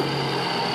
Uhul!